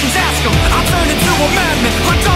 questions, ask them. I turn into a madman.